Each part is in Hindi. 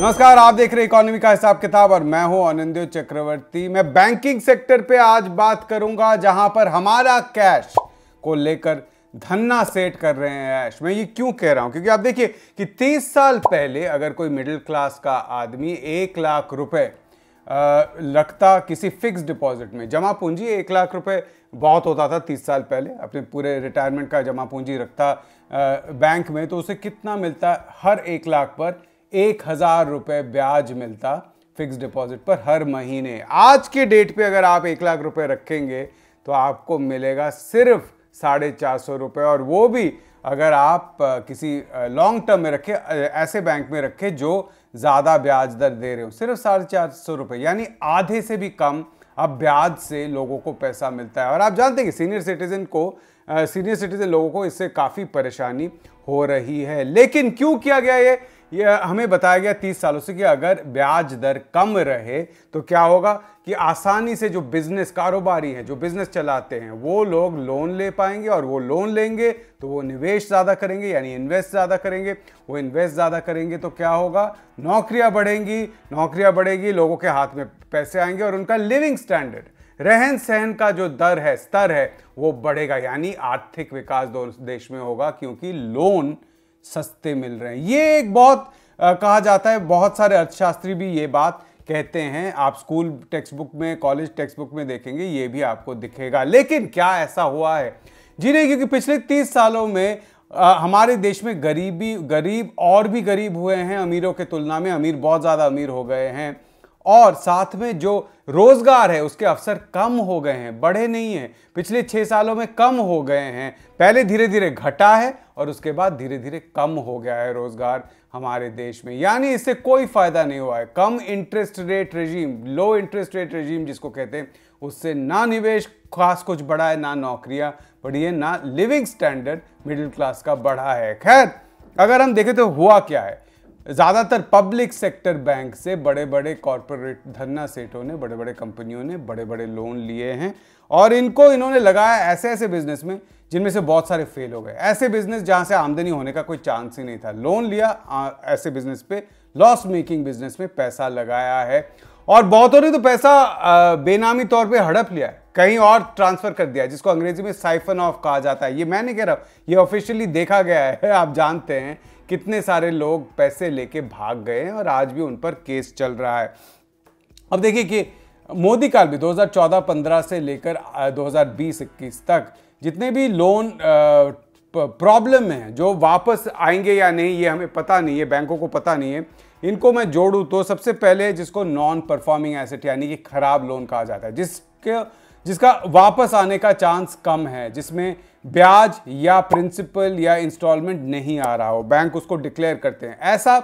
नमस्कार, आप देख रहे हैं इकोनॉमी का हिसाब किताब और मैं हूँ आनंद चक्रवर्ती। मैं बैंकिंग सेक्टर पे आज बात करूँगा, जहाँ पर हमारा कैश को लेकर धन्ना सेट कर रहे हैं ऐश। मैं ये क्यों कह रहा हूँ? क्योंकि आप देखिए कि 30 साल पहले अगर कोई मिडिल क्लास का आदमी एक लाख रुपए रखता किसी फिक्स डिपॉजिट में, जमा पूंजी एक लाख रुपए बहुत होता था तीस साल पहले, अपने पूरे रिटायरमेंट का जमा पूंजी रखता बैंक में तो उसे कितना मिलता? हर एक लाख पर एक हज़ार रुपए ब्याज मिलता फिक्स डिपॉजिट पर हर महीने। आज के डेट पे अगर आप एक लाख रुपए रखेंगे तो आपको मिलेगा सिर्फ़ साढ़े चार सौ रुपये और वो भी अगर आप किसी लॉन्ग टर्म में रखें ऐसे बैंक में रखें जो ज़्यादा ब्याज दर दे रहे हो। सिर्फ़ साढ़े चार सौ रुपये यानी आधे से भी कम अब ब्याज से लोगों को पैसा मिलता है। और आप जानते हैं कि सीनियर सिटीजन को सीनियर सिटीजन लोगों को इससे काफ़ी परेशानी हो रही है। लेकिन क्यों किया गया ये? ये हमें बताया गया तीस सालों से कि अगर ब्याज दर कम रहे तो क्या होगा कि आसानी से जो बिज़नेस कारोबारी हैं, जो बिज़नेस चलाते हैं, वो लोग लोन ले पाएँगे और वो लोन लेंगे तो वो निवेश ज़्यादा करेंगे, यानी इन्वेस्ट ज़्यादा करेंगे। वो इन्वेस्ट ज़्यादा करेंगे तो क्या होगा? नौकरियाँ बढ़ेंगी, नौकरियाँ बढ़ेगी, लोगों के हाथ में पैसे आएँगे और उनका लिविंग स्टैंडर्ड रहन सहन का जो दर है, स्तर है, वो बढ़ेगा। यानी आर्थिक विकास देश में होगा क्योंकि लोन सस्ते मिल रहे हैं। ये एक बहुत आ, कहा जाता है बहुत सारे अर्थशास्त्री भी ये बात कहते हैं। आप स्कूल टेक्स्ट बुक में कॉलेज टेक्स्ट बुक में देखेंगे ये भी आपको दिखेगा। लेकिन क्या ऐसा हुआ है? जी नहीं क्योंकि पिछले तीस सालों में आ, हमारे देश में गरीबी गरीब और भी गरीब हुए हैं अमीरों के तुलना में। अमीर बहुत ज़्यादा अमीर हो गए हैं। और साथ में जो रोज़गार है, उसके अवसर कम हो गए हैं, बढ़े नहीं हैं। पिछले छः सालों में कम हो गए हैं। पहले धीरे धीरे घटा है और उसके बाद धीरे धीरे कम हो गया है रोज़गार हमारे देश में। यानी इससे कोई फ़ायदा नहीं हुआ है। कम interest rate regime low interest rate regime जिसको कहते हैं, उससे ना निवेश खास कुछ बढ़ा है, ना नौकरियाँ बढ़ी है, ना लिविंग स्टैंडर्ड मिडिल क्लास का बढ़ा है। खैर, अगर हम देखें तो हुआ क्या है? ज़्यादातर पब्लिक सेक्टर बैंक से बड़े बड़े कॉरपोरेट धरना सेठों ने बड़े बड़े कंपनियों ने बड़े बड़े लोन लिए हैं और इनको इन्होंने लगाया ऐसे ऐसे बिज़नेस में जिनमें से बहुत सारे फेल हो गए। ऐसे बिज़नेस जहाँ से आमदनी होने का कोई चांस ही नहीं था। लोन लिया आ, ऐसे बिज़नेस पे लॉस मेकिंग बिज़नेस में पैसा लगाया है और बहुतों ने तो पैसा बेनामी तौर पे हड़प लिया है। कहीं और ट्रांसफ़र कर दिया जिसको अंग्रेज़ी में साइफन ऑफ़ कहा जाता है। ये मैं नहीं कह रहा ये ऑफिशियली देखा गया है आप जानते हैं। कितने सारे लोग पैसे लेके भाग गए हैं और आज भी उन पर केस चल रहा है। अब देखिए कि मोदी काल भी 2014-15 से लेकर 2020-21 तक जितने भी लोन प्रॉब्लम में जो वापस आएँगे या नहीं, ये हमें पता नहीं है, बैंकों को पता नहीं है, इनको मैं जोड़ूं तो सबसे पहले जिसको नॉन परफॉर्मिंग एसेट यानी कि खराब लोन कहा जाता है, जिसके जिसका वापस आने का चांस कम है, जिसमें ब्याज या प्रिंसिपल या इंस्टॉलमेंट नहीं आ रहा हो। बैंक उसको डिक्लेयर करते हैं। ऐसा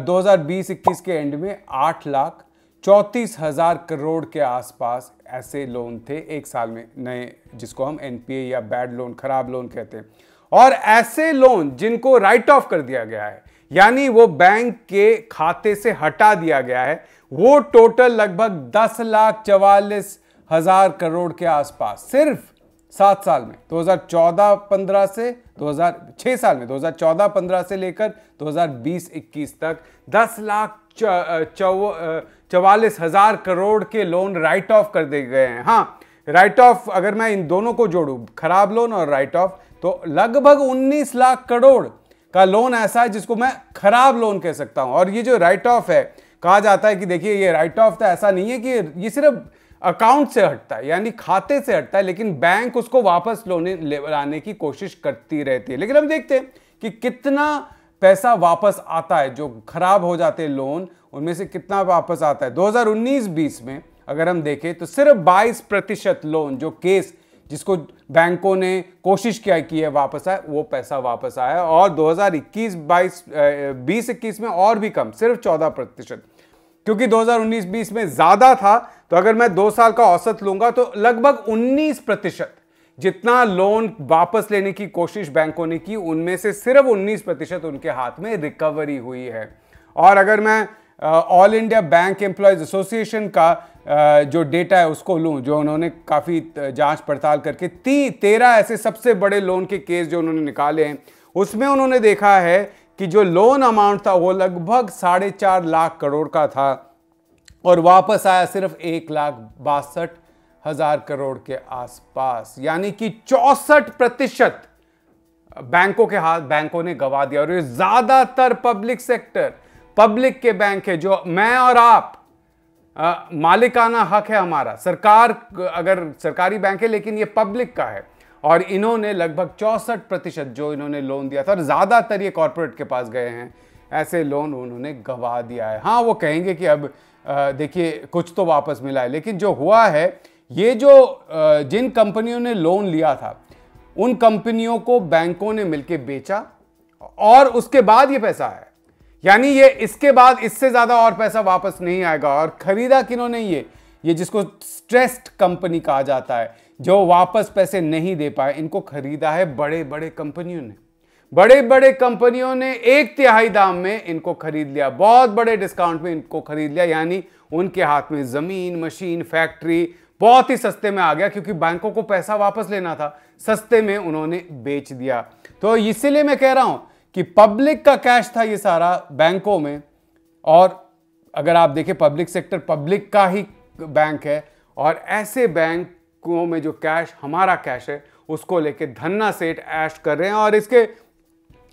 2020-21 के एंड में आठ लाख चौंतीस हज़ार करोड़ के आसपास ऐसे लोन थे एक साल में, नए, जिसको हम एनपीए या बैड लोन खराब लोन कहते हैं। और ऐसे लोन जिनको राइट ऑफ़ कर दिया गया है, यानी वो बैंक के खाते से हटा दिया गया है, वो टोटल लगभग दस लाख चवालीस हज़ार करोड़ के आसपास, सिर्फ़ सात साल में 2014-15 से 2006 साल में 2014-15 से लेकर 2020-21 तक 10 लाख चवालीस हज़ार करोड़ के लोन राइट ऑफ़ कर दिए गए हैं। हाँ राइट ऑफ़ अगर मैं इन दोनों को जोड़ू, खराब लोन और राइट ऑफ़ तो लगभग 19 लाख करोड़ का लोन ऐसा है जिसको मैं खराब लोन कह सकता हूँ। और ये जो राइट ऑफ़ है, कहा जाता है कि देखिए ये राइट ऑफ़ तो ऐसा नहीं है कि ये सिर्फ़ अकाउंट से हटता है, यानी खाते से हटता है, लेकिन बैंक उसको वापस लोने लाने की कोशिश करती रहती है। लेकिन हम देखते हैं कि कितना पैसा वापस आता है, जो खराब हो जाते लोन, उनमें से कितना वापस आता है। 2019-20 में अगर हम देखें तो सिर्फ़ 22 प्रतिशत लोन, जो केस जिसको बैंकों ने कोशिश किया कि है वापस आए, वो पैसा वापस आया। और 2021 22 20 21 में और भी कम, सिर्फ़ 14 प्रतिशत। क्योंकि 2019-20 में ज़्यादा था तो अगर मैं दो साल का औसत लूँगा तो लगभग 19 प्रतिशत जितना लोन वापस लेने की कोशिश बैंकों ने की, उनमें से सिर्फ़ 19 प्रतिशत उनके हाथ में रिकवरी हुई है। और अगर मैं all India bank employees association का जो डेटा है उसको लूँ, जो उन्होंने काफ़ी जाँच पड़ताल करके ती, तेरह ऐसे सबसे बड़े लोन के केस जो उन्होंने निकाले हैं, उसमें उन्होंने देखा है कि जो लोन अमाउंट था वो लगभग साढ़े चार लाख करोड़ का था। और वापस आया सिर्फ़ एक लाख बासठ हज़ार करोड़ के आसपास यानी कि चौसठ प्रतिशत बैंकों के हाथ बैंकों ने गवा दिया। और ये ज़्यादातर पब्लिक सेक्टर पब्लिक के बैंक है जो मैं और आप आ, मालिकाना हक है हमारा। सरकार अगर सरकारी बैंक है लेकिन ये पब्लिक का है। और इन्होंने लगभग चौसठ प्रतिशत जो इन्होंने लोन दिया था और ज़्यादातर ये कॉरपोरेट के पास गए हैं ऐसे लोन उन्होंने गवा दिया है। हाँ वो कहेंगे कि अब देखिए, कुछ तो वापस मिला है। लेकिन जो हुआ है, ये जो जिन कंपनियों ने लोन लिया था, उन कंपनियों को बैंकों ने मिलकर बेचा और उसके बाद ये पैसा आया। यानी ये इसके बाद इससे ज़्यादा और पैसा वापस नहीं आएगा। और खरीदा किन्होंने ये? ये जिसको स्ट्रेस्ड कंपनी कहा जाता है, जो वापस पैसे नहीं दे पाए, इनको खरीदा है बड़े बड़े कंपनियों ने। बड़े बड़े कंपनियों ने एक तिहाई दाम में इनको खरीद लिया। बहुत बड़े डिस्काउंट में इनको खरीद लिया, यानी उनके हाथ में ज़मीन, मशीन, फैक्ट्री बहुत ही सस्ते में आ गया, क्योंकि बैंकों को पैसा वापस लेना था, सस्ते में उन्होंने बेच दिया। तो इसीलिए मैं कह रहा हूँ कि पब्लिक का कैश था ये सारा बैंकों में, और अगर आप देखें पब्लिक सेक्टर, पब्लिक का ही बैंक है, और ऐसे बैंकों में जो कैश, हमारा कैश है, उसको लेके धन्ना सेठ ऐश कर रहे हैं, और इसके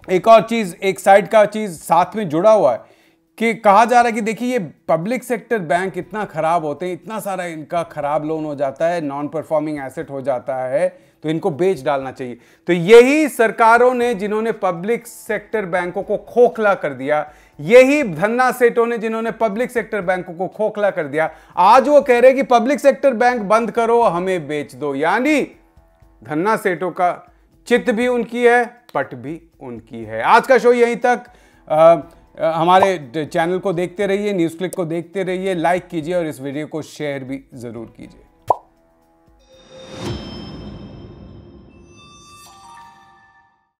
एक और चीज़, एक साइड का चीज़ साथ में जुड़ा हुआ है कि कहा जा रहा है कि देखिए, ये पब्लिक सेक्टर बैंक इतना खराब होते हैं, इतना सारा इनका खराब लोन हो जाता है नॉन परफॉर्मिंग एसेट हो जाता है तो इनको बेच डालना चाहिए। तो यही सरकारों ने, जिन्होंने पब्लिक सेक्टर बैंकों को खोखला कर दिया, यही धन्ना सेठों ने, जिन्होंने पब्लिक सेक्टर बैंकों को खोखला कर दिया, आज वो कह रहे कि पब्लिक सेक्टर बैंक बंद करो, हमें बेच दो। यानी धन्ना सेठों का चित्त भी उनकी है पट भी उनकी है। आज का शो यहीं तक। आ, हमारे चैनल को देखते रहिए न्यूज़ क्लिक को देखते रहिए लाइक कीजिए और इस वीडियो को शेयर भी ज़रूर कीजिए।